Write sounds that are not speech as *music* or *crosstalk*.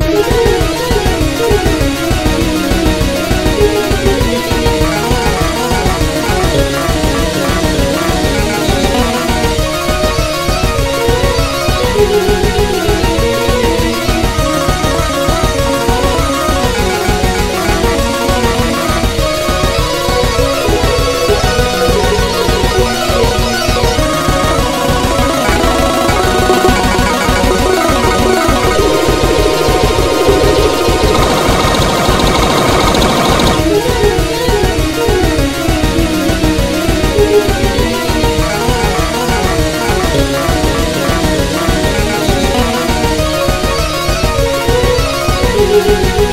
Música *laughs* you